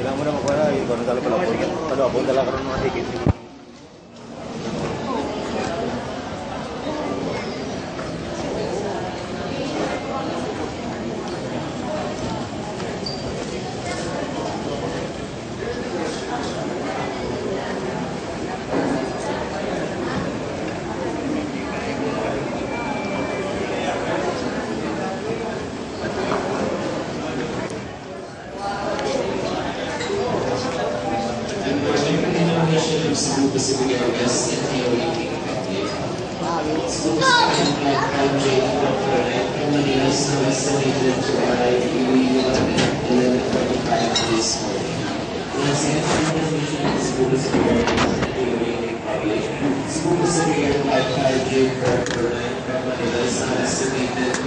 Ilang mo na magwala, ikaw na talaga pala. Ano, apunta lang ka. Initiative Cebu Pacific Airways and TOE Cebu Pacific Flight 5J from Manila is now estimated to arrive UAE at 11.45 this morning. Once again, information is Cebu Pacific Airways and TOE Republic. Cebu Pacific Air Flight 5J from Manila is now estimated